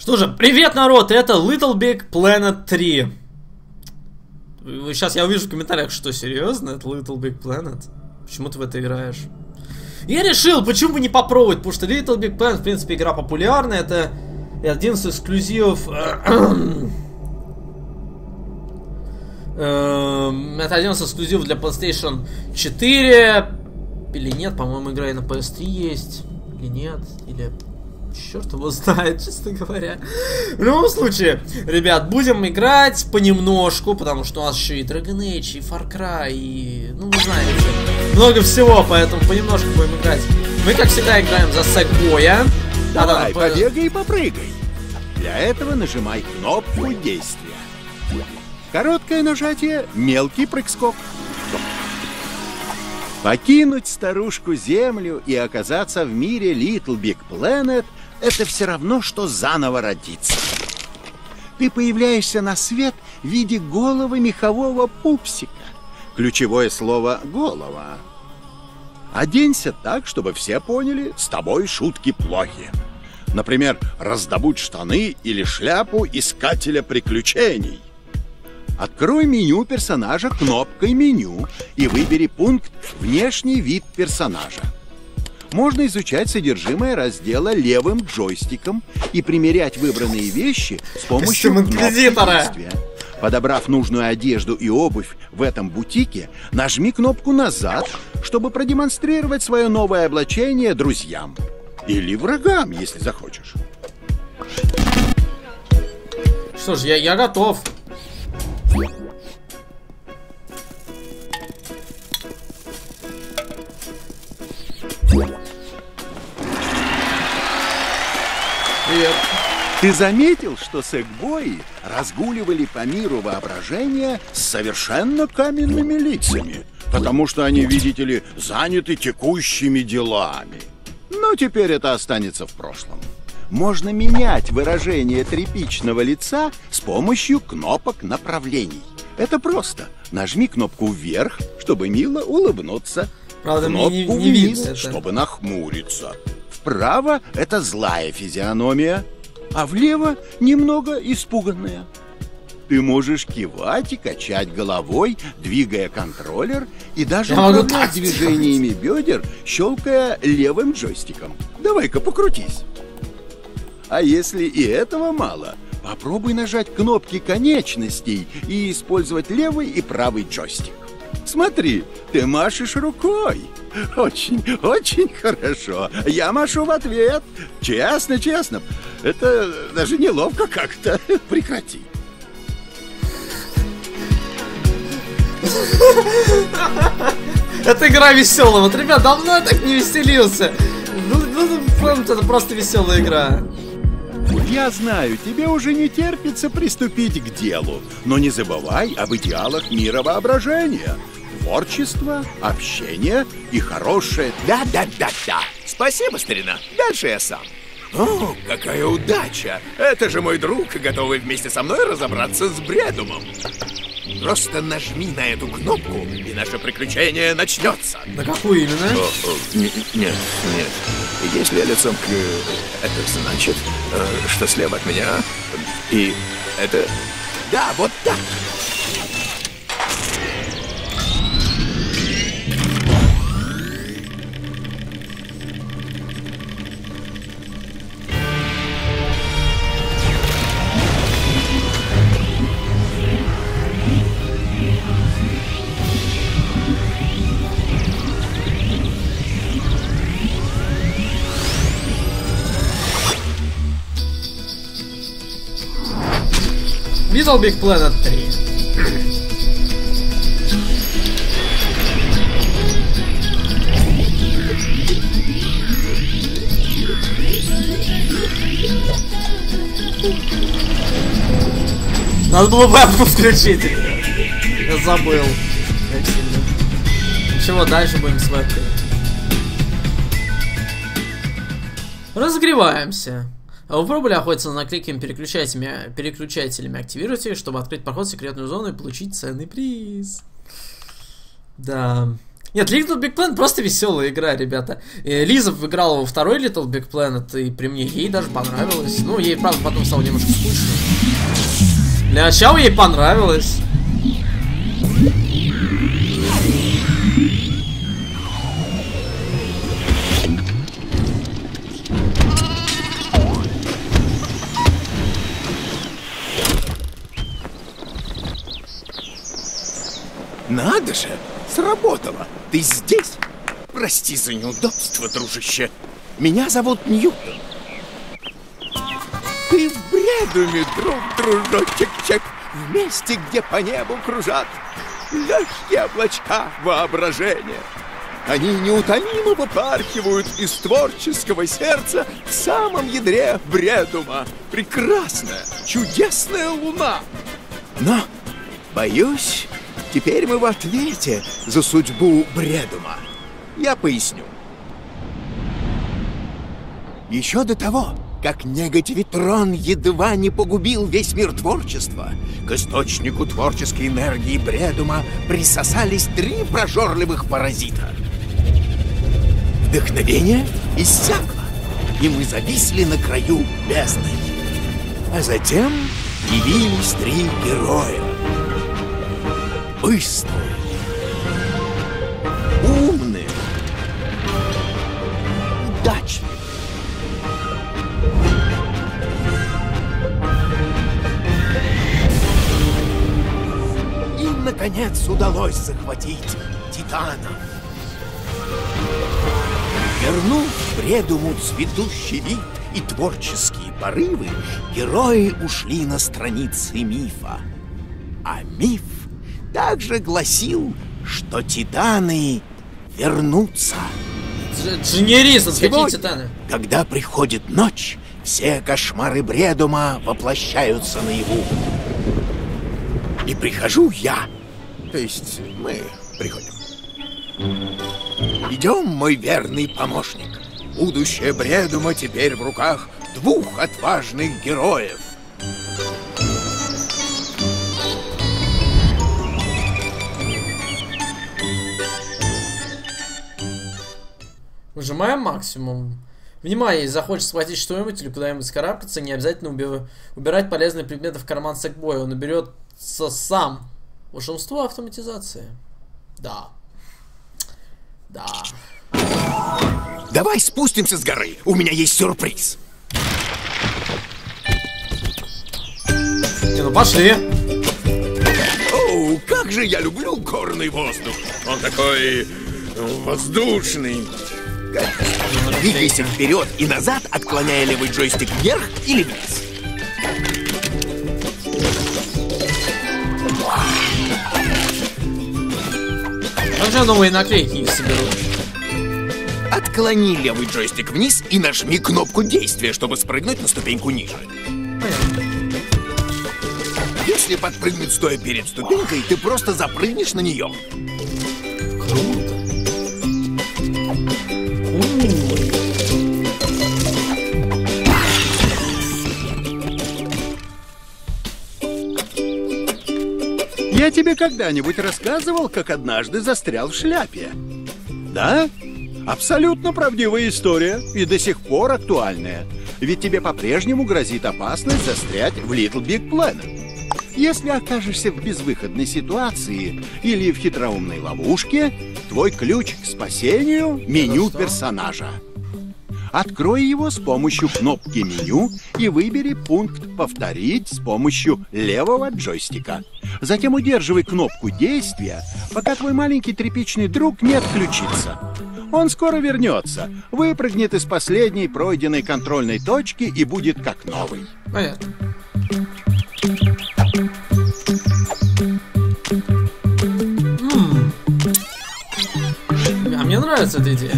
Что же, привет, народ! Это Little Big Planet 3. Сейчас я увижу в комментариях, что серьезно, это Little Big Planet. Почему ты в это играешь? Я решил, почему бы не попробовать, потому что Little Big Planet, в принципе, игра популярная, это один из эксклюзивов... Эм, это один из эксклюзивов для PlayStation 4. Или нет, по-моему, игра и на PS3 есть. Или нет, или черт его знает, честно говоря. В любом случае, ребят, будем играть понемножку, потому что у нас еще и Dragon Age, и Far Cry, и... Ну, вы знаете, много всего, поэтому понемножку будем играть. Мы, как всегда, играем за Сэкбоя. Давай, да, побегай и попрыгай. Для этого нажимай кнопку действия. Короткое нажатие, мелкий прыг-скок. Покинуть старушку Землю и оказаться в мире Little Big Planet — это все равно, что заново родиться. Ты появляешься на свет в виде головы мехового пупсика. Ключевое слово «голова». Оденься так, чтобы все поняли, с тобой шутки плохи. Например, раздобудь штаны или шляпу искателя приключений. Открой меню персонажа кнопкой «Меню» и выбери пункт «Внешний вид персонажа». Можно изучать содержимое раздела левым джойстиком и примерять выбранные вещи с помощью действия. Подобрав нужную одежду и обувь в этом бутике, нажми кнопку «Назад», чтобы продемонстрировать свое новое облачение друзьям. Или врагам, если захочешь. Что ж, я, я готов. Ты заметил, что секбои разгуливали по миру воображения с совершенно каменными лицами? Потому что они, видите ли, заняты текущими делами. Но теперь это останется в прошлом можно менять выражение тряпичного лица с помощью кнопок направлений. Это просто. Нажми кнопку вверх, чтобы мило улыбнуться. Правда, кнопку мне не, не вниз, видно это. чтобы нахмуриться. Вправо — это злая физиономия, а влево — немного испуганная. Ты можешь кивать и качать головой, двигая контроллер, и даже Я могу управлять движениями бедер, щелкая левым джойстиком. Давай-ка покрутись. А если и этого мало, попробуй нажать кнопки конечностей и использовать левый и правый джойстик. Смотри, ты машешь рукой. Очень, очень хорошо. Я машу в ответ. Честно, честно. Это даже неловко как-то. Прекрати. Это игра веселая. Вот, ребят, давно я так не веселился. Ну, ну, ну, это просто веселая игра. Я знаю, тебе уже не терпится приступить к делу, но не забывай об идеалах мира воображения. Творчество, общение и хорошее... Да-да-да-да. Спасибо, старина. Дальше я сам. О, какая удача! Это же мой друг, готовый вместе со мной разобраться с Бредумом. Просто нажми на эту кнопку, и наше приключение начнется. На какую именно? О, о, нет, нет. Если я лицом к... Это значит, э, что слева от меня... И это... Да, вот так. Little Big Planet 3. Надо было вебку включить. Я забыл. Как сильно. Чего дальше будем с вебкой? Разогреваемся. А Вы пробовали охотиться за наклейками переключателями, переключателями активировать их, чтобы открыть проход в секретную зону и получить ценный приз. Да. Нет, Little Big Planet просто веселая игра, ребята. И Лиза играла во второй Little Big Planet, и при мне ей даже понравилось. Ну, ей, правда, потом стало немножко скучно. Для начала ей понравилось. Надо же, сработало. Ты здесь? Прости за неудобство, дружище. Меня зовут Ньютон. Ты в бредуме, друг, дружочек-чек, в месте, где по небу кружат легкие облачка воображения. Они неутомимо попархивают из творческого сердца в самом ядре бредума. Прекрасная, чудесная луна. Но, боюсь, теперь мы в ответе за судьбу бредума. Я поясню. Еще до того, как негативитрон едва не погубил весь мир творчества, к источнику творческой энергии бредума присосались три прожорливых паразита. Вдохновение иссякло, и мы зависли на краю бездны. А затем явились три героя. Быстрые, умные, удачные. Им, наконец, удалось захватить Титана. Вернув бредуму цветущий вид и творческие порывы, герои ушли на страницы мифа. А миф также гласил, что титаны вернутся. Дж- Дженеризм, какие Сегодня, титаны? когда приходит ночь, все кошмары бредума воплощаются наяву. И прихожу я. То есть мы приходим. Идем, мой верный помощник. Будущее бредума теперь в руках двух отважных героев. Выжимаем максимум. Внимание, если захочешь схватить что-нибудь или куда-нибудь скарабкаться, не обязательно уби- убирать полезные предметы в карман сэкбоя. Он уберется сам. Волшебство автоматизации. Да. Да. Давай спустимся с горы. У меня есть сюрприз. Не, ну пошли. О, как же я люблю горный воздух. Он такой э, воздушный. Двигайся вперед и назад, отклоняя левый джойстик вверх или вниз. Там же новые наклейки их соберут. Отклони левый джойстик вниз и нажми кнопку действия, чтобы спрыгнуть на ступеньку ниже. Понятно. Если подпрыгнуть стоя перед ступенькой, ты просто запрыгнешь на нее. Я тебе когда-нибудь рассказывал, как однажды застрял в шляпе? Да? Абсолютно правдивая история и до сих пор актуальная. Ведь тебе по-прежнему грозит опасность застрять в Little Big Planet. Если окажешься в безвыходной ситуации или в хитроумной ловушке, твой ключ к спасению — меню персонажа. Открой его с помощью кнопки меню и выбери пункт «Повторить» с помощью левого джойстика. Затем удерживай кнопку действия, пока твой маленький тряпичный друг не отключится. Он скоро вернется, выпрыгнет из последней пройденной контрольной точки и будет как новый. Понятно. Нравится эта идея.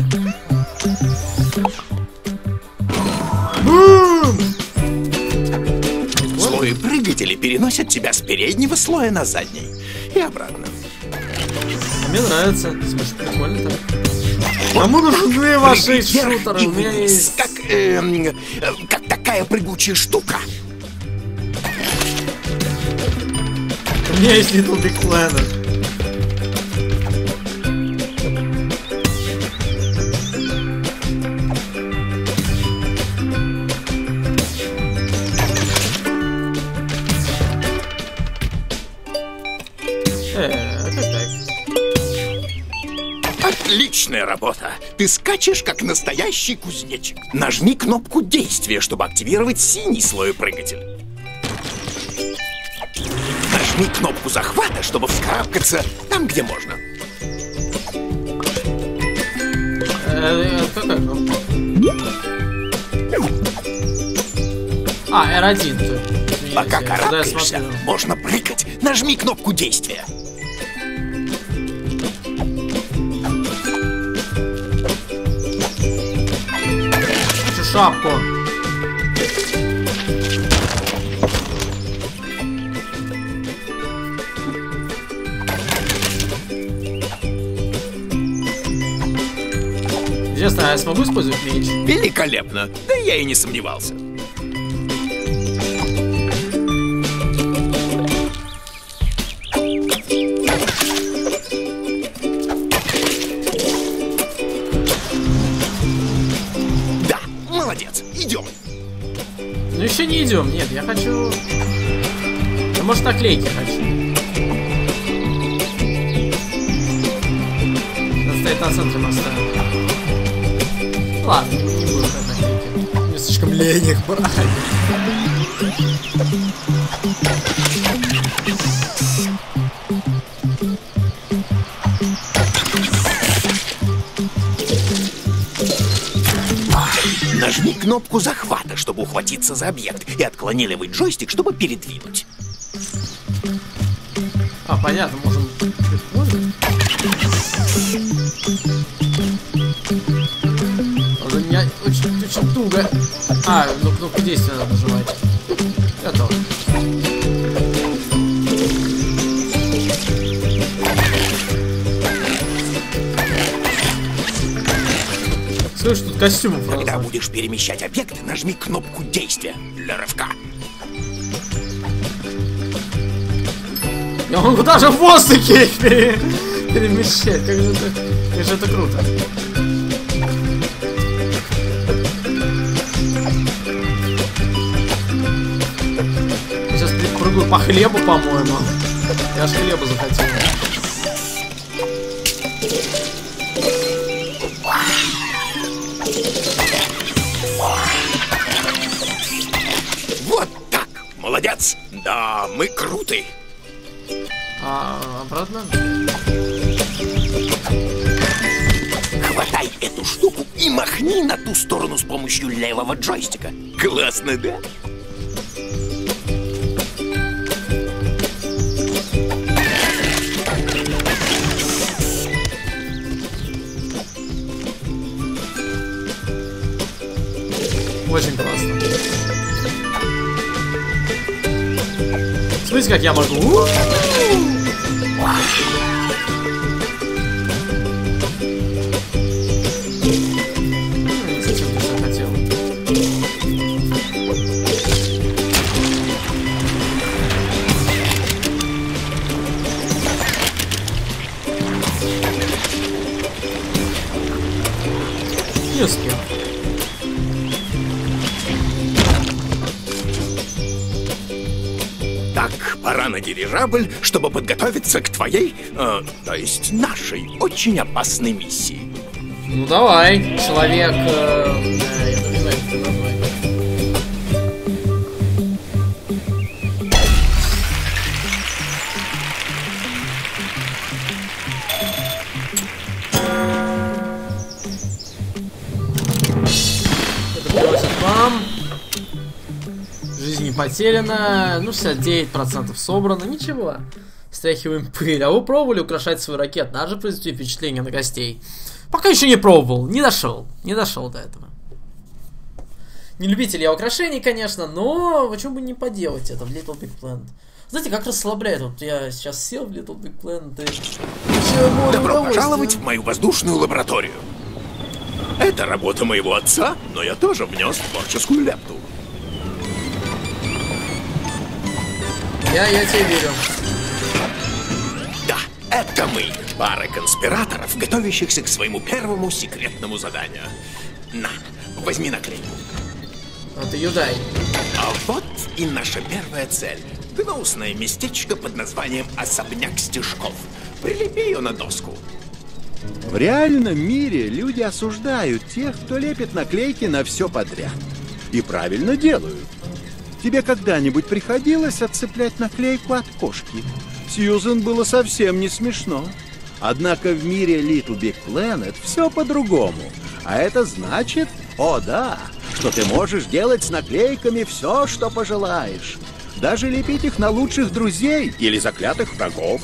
Слои прыгатели переносят тебя с переднего слоя на задний. И обратно. А Мне нравится. Слушай, прикольно так. Кому нужны ваши шутеры? У меня есть... как, э, как такая прыгучая штука. У меня есть Little Big Planet. Ты скачешь, как настоящий кузнечик. Нажми кнопку действия, чтобы активировать синий слой прыгатель. Нажми кнопку захвата, чтобы вскарабкаться там, где можно. А, R1. то есть, Пока карабкаешься, можно прыгать. Нажми кнопку действия. Шапку. Интересно, а я смогу использовать меч? Великолепно. Да я и не сомневался. Идем, нет, я хочу... Я, может, наклейки хочу. Надо стоять на центре моста. Ладно, не, буду брать наклейки. Мне слишком лень их брать. Нажми кнопку захвата, чтобы ухватиться за объект, и отклони левый джойстик, чтобы передвинуть. А, понятно, можем... У меня очень, очень туго. А, ну кнопку действия надо нажимать. Готово. Слышь, тут костюмов Когда разных. будешь перемещать объект, нажми кнопку действия для рывка. Я могу даже в воздухе перемещать. Как же это, как же это круто. Сейчас прыгаю по хлебу, по-моему. Я аж хлеба захотел. Да, мы круты. А обратно? Хватай эту штуку и махни на ту сторону с помощью левого джойстика. Классно, да? Очень классно. Смотрите, как я дирижабль, чтобы подготовиться к твоей, э, то есть нашей, очень опасной миссии. Ну давай, человек. э, Потеряна. Ну, 69% собрано. Ничего. Стряхиваем пыль. А вы пробовали украшать свой ракет? Надо же произвести впечатление на гостей. Пока еще не пробовал. Не дошел. Не дошел до этого. Не любитель я украшений, конечно, но почему бы не поделать это в Little Big Planet? Знаете, как расслабляет. Вот я сейчас сел в Little Big Planet и... Добро пожаловать в мою воздушную лабораторию. Это работа моего отца, но я тоже внес творческую лепту. Я, я тебе верю. Да, это мы, пара конспираторов, готовящихся к своему первому секретному заданию. На, возьми наклейку. А ты ее дай. А вот и наша первая цель. Гнусное местечко под названием «Особняк стежков». Прилепи ее на доску. В реальном мире люди осуждают тех, кто лепит наклейки на все подряд. И правильно делают. Тебе когда-нибудь приходилось отцеплять наклейку от кошки? Сьюзен было совсем не смешно. Однако в мире Little Big Planet все по-другому. А это значит, о да, что ты можешь делать с наклейками все, что пожелаешь. Даже лепить их на лучших друзей или заклятых врагов.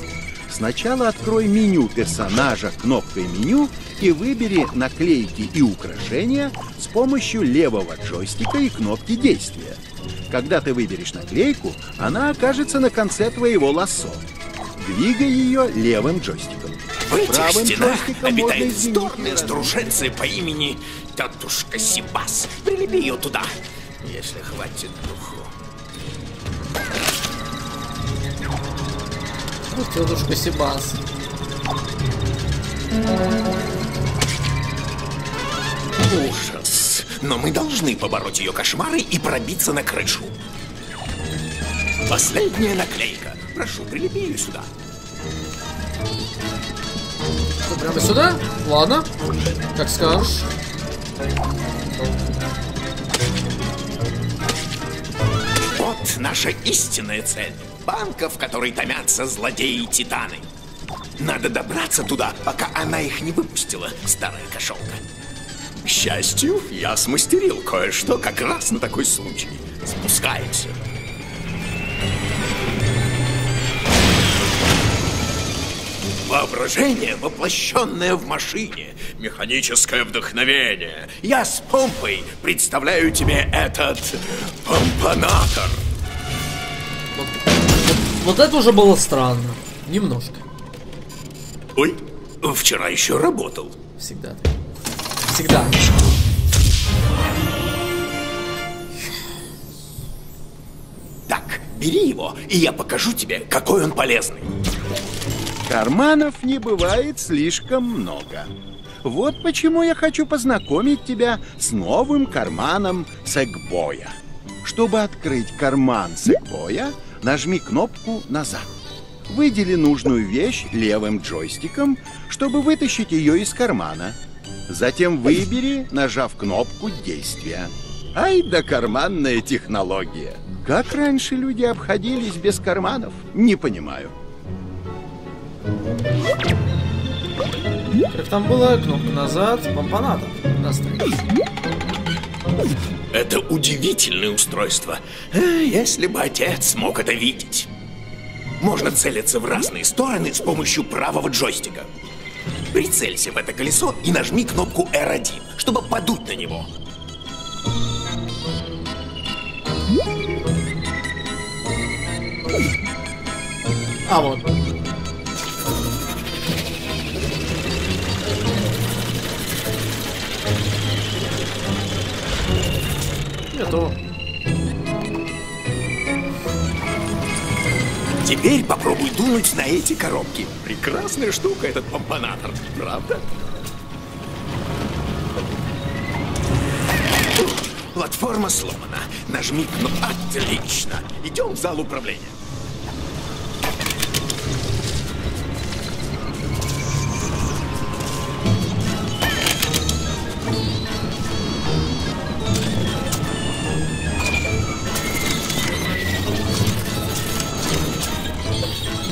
Сначала открой меню персонажа кнопкой меню и выбери наклейки и украшения с помощью левого джойстика и кнопки действия. Когда ты выберешь наклейку, она окажется на конце твоего лассо. Двигай ее левым джойстиком. В этих Правым стенах джойстиком можно обитает вздорная размер. старушенция по имени Тетушка Сибас. Прилепи ее туда, если хватит духу. Ну, тетушка Сибас. Ужас. Но мы должны побороть ее кошмары и пробиться на крышу. Последняя наклейка. Прошу, прилепи ее сюда. Что, прямо сюда? Ладно. Как скажешь. Вот наша истинная цель. Банка, в которой томятся злодеи и титаны. Надо добраться туда, пока она их не выпустила, старая кошелка. К счастью, я смастерил кое-что как раз на такой случай. Спускаемся. Воображение, воплощенное в машине. Механическое вдохновение. Я с помпой представляю тебе этот помпонатор. Вот это уже было странно. Немножко. Ой, вчера еще работал. Всегда. так. Всегда. Так, бери его, и я покажу тебе, какой он полезный. Карманов не бывает слишком много. Вот почему я хочу познакомить тебя с новым карманом Сэгбоя. Чтобы открыть карман Сэгбоя, нажми кнопку «Назад». Выдели нужную вещь левым джойстиком, чтобы вытащить ее из кармана. Затем выбери, нажав кнопку действия. Ай да карманная технология! Как раньше люди обходились без карманов, не понимаю. Как там было? Кнопка назад, помпонатор. Наставить. Это удивительное устройство. Э, Если бы отец мог это видеть. Можно целиться в разные стороны с помощью правого джойстика. Прицелься в это колесо и нажми кнопку R1, чтобы подуть на него. А, вот. Готово. Теперь попробуй дунуть на эти коробки. Прекрасная штука этот помпонатор, правда? Платформа сломана. Нажми кнопку. Отлично. Идем в зал управления.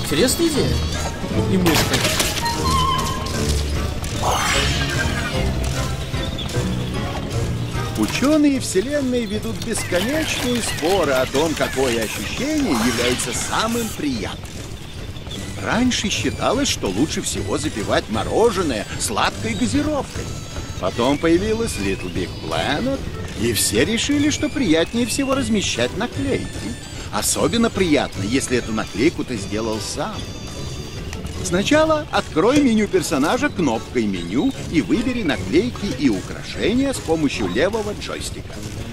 Интересная идея. И музыка. Ученые Вселенной ведут бесконечные споры о том, какое ощущение является самым приятным. Раньше считалось, что лучше всего запивать мороженое сладкой газировкой. Потом появилась Little Big Planet, и все решили, что приятнее всего размещать наклейки. Особенно приятно, если эту наклейку ты сделал сам. Сначала открой меню персонажа кнопкой меню и выбери наклейки и украшения с помощью левого джойстика.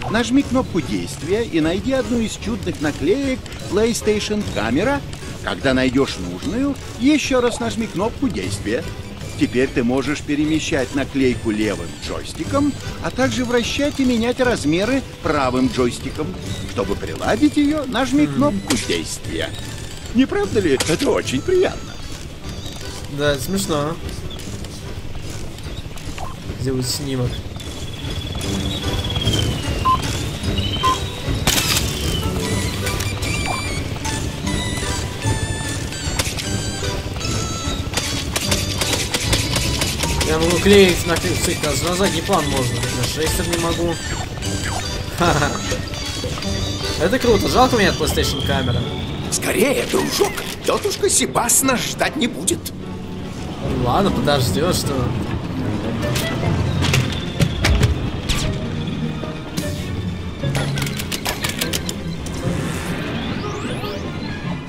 Нажми кнопку действия и найди одну из чудных наклеек PlayStation камера. Когда найдешь нужную, еще раз нажми кнопку действия. Теперь ты можешь перемещать наклейку левым джойстиком, а также вращать и менять размеры правым джойстиком. Чтобы приладить ее, нажми кнопку действия. Не правда ли? Это очень приятно. Да, смешно. сделать снимок. Я могу клеить на, кстати, на, задний план можно, на шестер не могу. Ха-ха. Это круто, жалко мне от PlayStation камера. Скорее, дружок, тетушка Сибас нас ждать не будет. Ну ладно, подождет, что.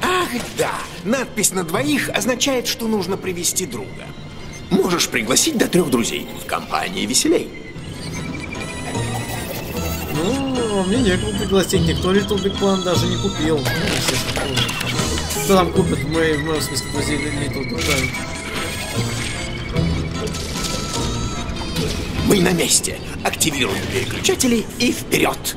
Ах, да, надпись на двоих означает, что нужно привести друга. Можешь пригласить до трех друзей. В компании веселей. Ну, мне некого пригласить, никто Little Big Plan даже не купил. Естественно, Кто там купит в моем, в смысле друзей Little Big Plan? Мы на месте. Активируем переключатели и вперед.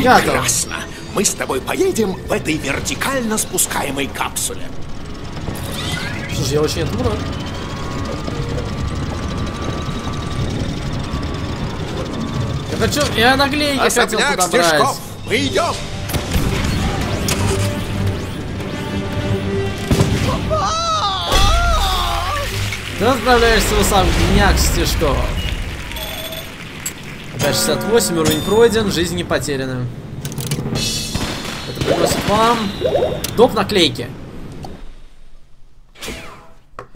Прекрасно. Мы с тобой поедем в этой вертикально спускаемой капсуле. Слушай, я очень этому рад. Я хочу, я хотел Особняк туда брать. Мы идем. Ты отправляешься в сам гняк стежков. Опять 68, уровень пройден, жизнь не потеряна. Это приносит вам доп наклейки.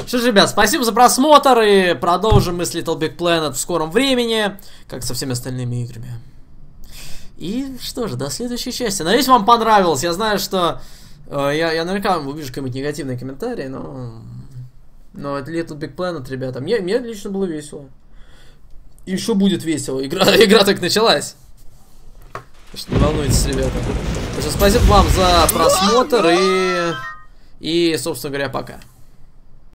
Что ж, ребят, спасибо за просмотр и продолжим мы с Little Big Planet в скором времени, как со всеми остальными играми. И что же, до следующей части. Надеюсь, вам понравилось. Я знаю, что э, я, я наверняка увижу какие-нибудь негативные комментарии, но... Но это Little Big Planet, ребята. Мне, мне лично было весело. Еще будет весело. Игра, игра только началась. Так что не волнуйтесь, ребята. Так что спасибо вам за просмотр и... И, собственно говоря, пока.